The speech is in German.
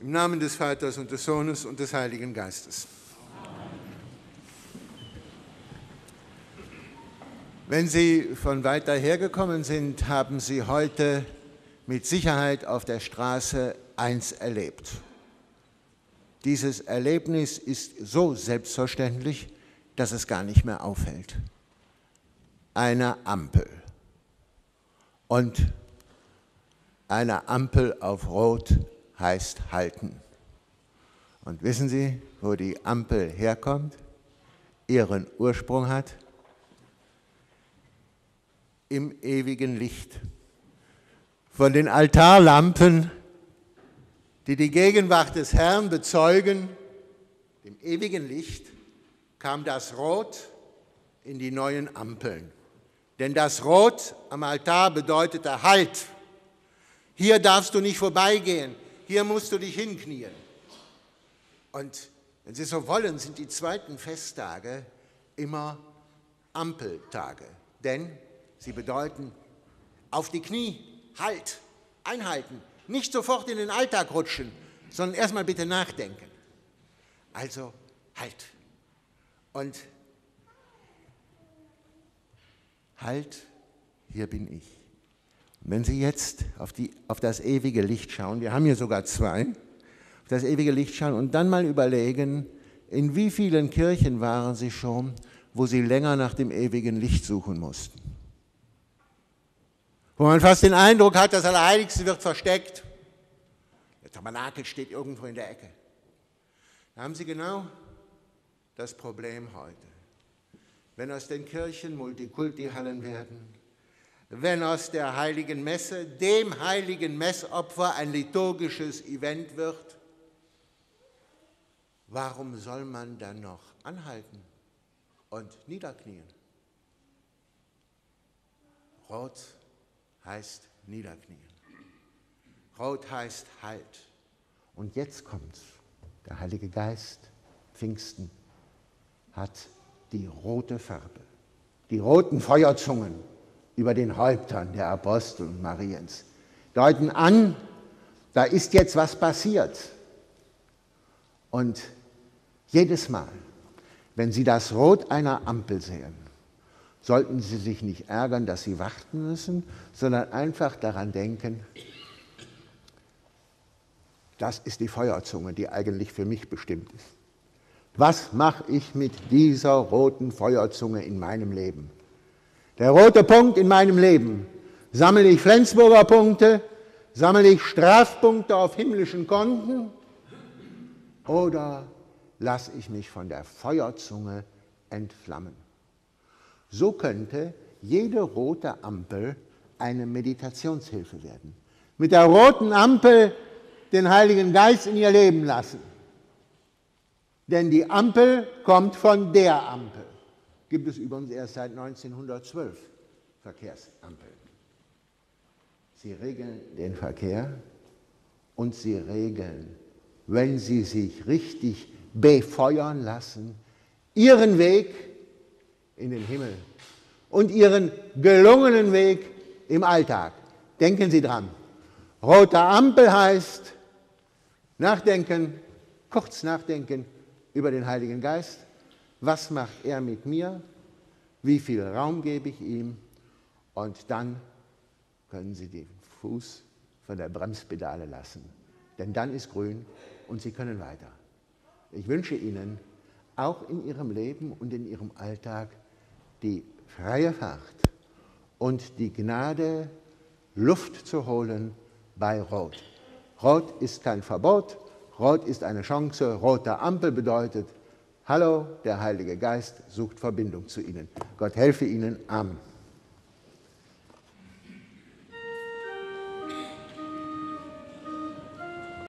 Im Namen des Vaters und des Sohnes und des Heiligen Geistes. Wenn Sie von weiter hergekommen sind, haben Sie heute mit Sicherheit auf der Straße eins erlebt. Dieses Erlebnis ist so selbstverständlich, dass es gar nicht mehr auffällt. Eine Ampel. Und eine Ampel auf Rot heißt halten. Und wissen Sie, wo die Ampel herkommt, ihren Ursprung hat? Im ewigen Licht. Von den Altarlampen, die die Gegenwart des Herrn bezeugen, dem ewigen Licht, kam das Rot in die neuen Ampeln. Denn das Rot am Altar bedeutete Halt. Hier darfst du nicht vorbeigehen hier musst du dich hinknien. Und wenn Sie so wollen, sind die zweiten Festtage immer Ampeltage, denn sie bedeuten auf die Knie, Halt, einhalten, nicht sofort in den Alltag rutschen, sondern erstmal bitte nachdenken. Also Halt. Und Halt, hier bin ich. Wenn Sie jetzt auf, die, auf das ewige Licht schauen, wir haben hier sogar zwei, auf das ewige Licht schauen und dann mal überlegen, in wie vielen Kirchen waren Sie schon, wo Sie länger nach dem ewigen Licht suchen mussten? Wo man fast den Eindruck hat, das Allerheiligste wird versteckt. Der Tabernakel steht irgendwo in der Ecke. Da haben Sie genau das Problem heute. Wenn aus den Kirchen Multikulti-Hallen werden, wenn aus der heiligen Messe, dem heiligen Messopfer, ein liturgisches Event wird? Warum soll man dann noch anhalten und niederknien? Rot heißt niederknien. Rot heißt Halt. Und jetzt kommt's. Der Heilige Geist, Pfingsten, hat die rote Farbe, die roten Feuerzungen über den Häuptern der Apostel und Mariens, deuten an, da ist jetzt was passiert. Und jedes Mal, wenn Sie das Rot einer Ampel sehen, sollten Sie sich nicht ärgern, dass Sie warten müssen, sondern einfach daran denken, das ist die Feuerzunge, die eigentlich für mich bestimmt ist. Was mache ich mit dieser roten Feuerzunge in meinem Leben? Der rote Punkt in meinem Leben. Sammle ich Flensburger Punkte? Sammle ich Strafpunkte auf himmlischen Konten? Oder lasse ich mich von der Feuerzunge entflammen? So könnte jede rote Ampel eine Meditationshilfe werden. Mit der roten Ampel den Heiligen Geist in ihr Leben lassen. Denn die Ampel kommt von der Ampel gibt es übrigens erst seit 1912 Verkehrsampeln. Sie regeln den Verkehr und sie regeln, wenn sie sich richtig befeuern lassen, ihren Weg in den Himmel und ihren gelungenen Weg im Alltag. Denken Sie dran. Rote Ampel heißt nachdenken, kurz nachdenken über den Heiligen Geist was macht er mit mir? Wie viel Raum gebe ich ihm? Und dann können Sie den Fuß von der Bremspedale lassen. Denn dann ist grün und Sie können weiter. Ich wünsche Ihnen auch in Ihrem Leben und in Ihrem Alltag die freie Fahrt und die Gnade, Luft zu holen bei Rot. Rot ist kein Verbot, Rot ist eine Chance, rote Ampel bedeutet, Hallo, der Heilige Geist sucht Verbindung zu Ihnen. Gott helfe Ihnen. Amen.